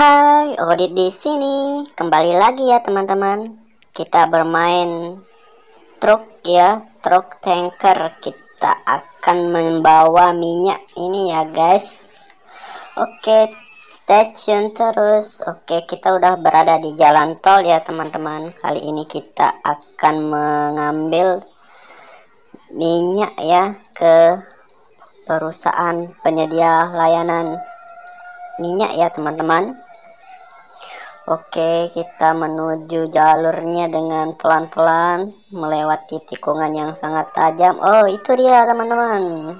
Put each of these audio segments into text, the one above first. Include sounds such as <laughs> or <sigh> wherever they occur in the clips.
Hai, Odit di sini. Kembali lagi ya teman-teman. Kita bermain truk ya, truk tanker. Kita akan membawa minyak ini ya guys. Oke, stay tune terus. Oke, kita udah berada di jalan tol ya teman-teman. Kali ini kita akan mengambil minyak ya ke perusahaan penyedia layanan minyak ya teman-teman Oke kita menuju jalurnya dengan pelan-pelan melewati tikungan yang sangat tajam. Oh itu dia teman-teman.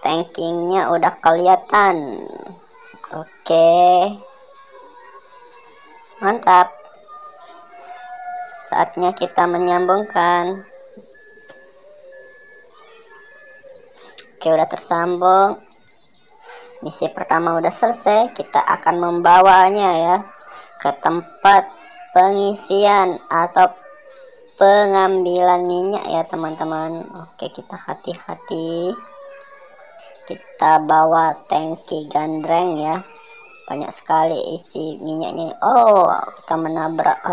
Tankingnya udah kelihatan. Oke. Mantap. Saatnya kita menyambungkan. Oke udah tersambung. Misi pertama udah selesai kita akan membawanya ya ke tempat pengisian atau pengambilan minyak ya teman-teman. Oke kita hati-hati. Kita bawa tangki gandreng ya. Banyak sekali isi minyaknya. Oh kita menabrak. <laughs>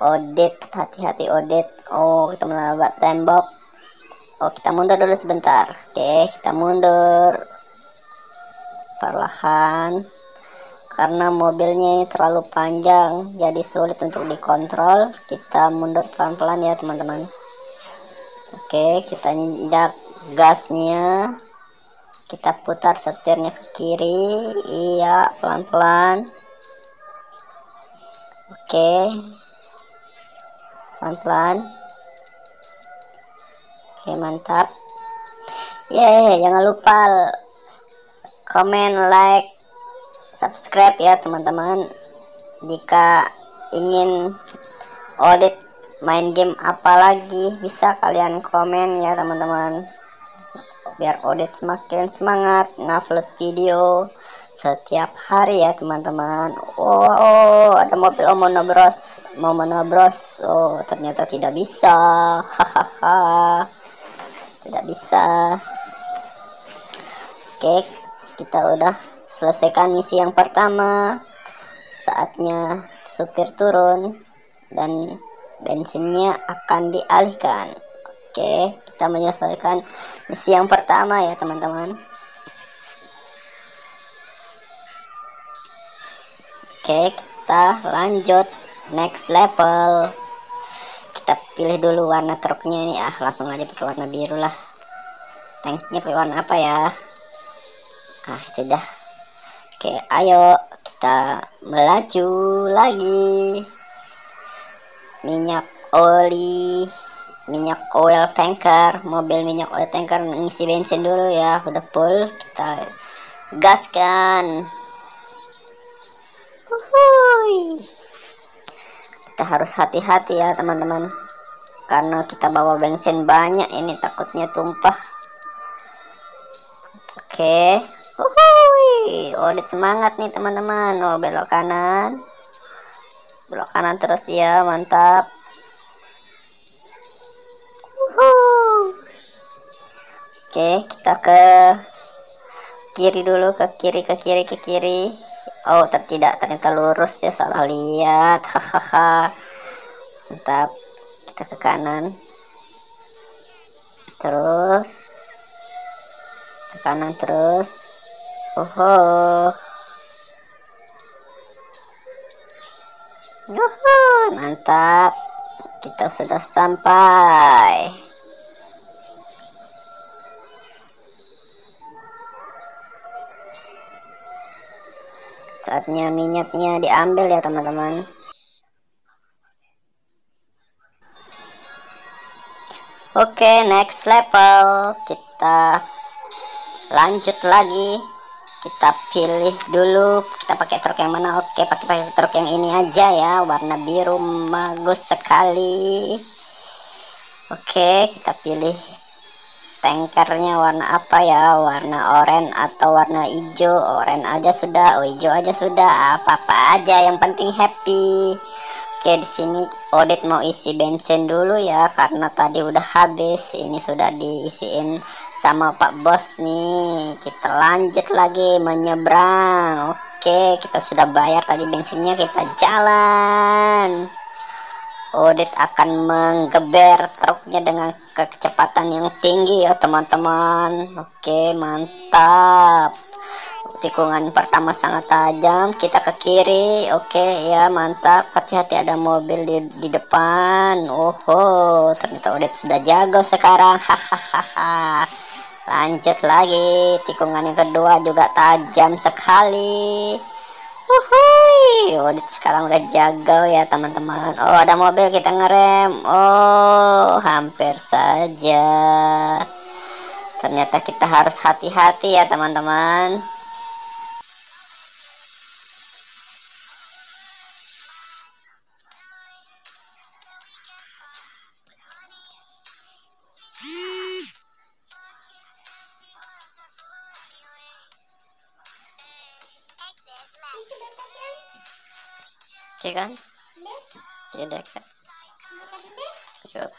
Odit hati-hati Odit oh kita menabrak tembok. Oh kita mundur dulu sebentar. Oke kita mundur. Perlahan Karena mobilnya terlalu panjang Jadi sulit untuk dikontrol. Kita mundur pelan-pelan ya teman-teman. Oke kita injak gasnya. Kita putar setirnya ke kiri. Iya pelan-pelan. Oke. Pelan-pelan. Oke mantap. Yeay jangan lupa komen like subscribe ya teman-teman. Jika ingin audit main game apa lagi bisa kalian komen ya teman-teman. Biar audit semakin semangat ngupload video setiap hari ya teman-teman. Oh, oh ada mobil oh mau nabros mau menabros oh ternyata tidak bisa. <laughs> Hahaha. Tidak bisa. Oke kita udah selesaikan misi yang pertama. Saatnya supir turun dan bensinnya akan dialihkan. Oke kita menyelesaikan misi yang pertama ya teman-teman. Oke kita lanjut next level. Kita pilih dulu warna truknya ini. Ah langsung aja pakai warna biru lah. Tanknya pakai warna apa ya? Ah itu dah oke ayo kita melaju lagi. Minyak oli minyak oil tanker mobil minyak oil tanker ngisi bensin dulu ya udah full kita gaskan. Uhuy kita harus hati-hati ya teman-teman karena kita bawa bensin banyak ini takutnya tumpah. Oke Uhuy. Audit semangat nih teman-teman. Oh belok kanan. Belok kanan terus ya mantap. Oke kita ke kiri dulu ke kiri ke kiri ke kiri. Oh tidak ternyata lurus ya salah lihat. Hahaha. Mantap. Kita ke kanan. Terus. Ke kanan terus oh mantap. Kita sudah sampai. Saatnya minyaknya diambil ya teman-teman. Oke okay, next level. Kita lanjut lagi kita pilih dulu kita pakai truk yang mana? Oke pakai pakai truk yang ini aja ya warna biru bagus sekali. Oke kita pilih tankernya warna apa ya? Warna oranye atau warna hijau? Oranye aja sudah oh hijau aja sudah apa-apa aja yang penting happy Oke, di sini Odet mau isi bensin dulu ya karena tadi udah habis. Ini sudah diisiin sama Pak Bos nih. Kita lanjut lagi menyeberang. Oke, kita sudah bayar tadi bensinnya, kita jalan. Odet akan menggeber truknya dengan kecepatan yang tinggi ya teman-teman. Oke, mantap tikungan pertama sangat tajam kita ke kiri oke okay, ya mantap. Hati-hati ada mobil di, di depan. Oh, ternyata udah sudah jago sekarang. <laughs> Hahaha. Lanjut lagi tikungan yang kedua juga tajam sekali. Uhuy, Udit sekarang udah jago ya teman-teman. Oh ada mobil kita ngerem. Oh hampir saja. Ternyata kita harus hati-hati ya teman-teman Oke kan? Tidak kan? Yuk.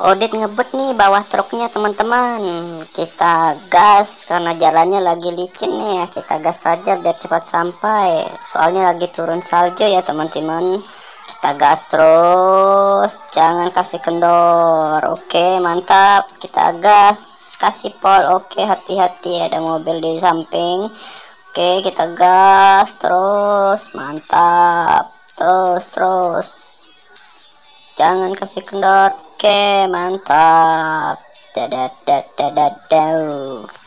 Odit ngebut nih bawah truknya teman-teman. Kita gas karena jalannya lagi licin nih kita gas saja biar cepat sampai. Soalnya lagi turun salju ya teman-teman. Kita gas terus. Jangan kasih kendor. Oke mantap. Kita gas. Kasih pol. Oke hati-hati. Ada mobil di samping. Oke kita gas terus. Mantap. Terus terus. Jangan kasih kendor Oke, mantap. Dadah.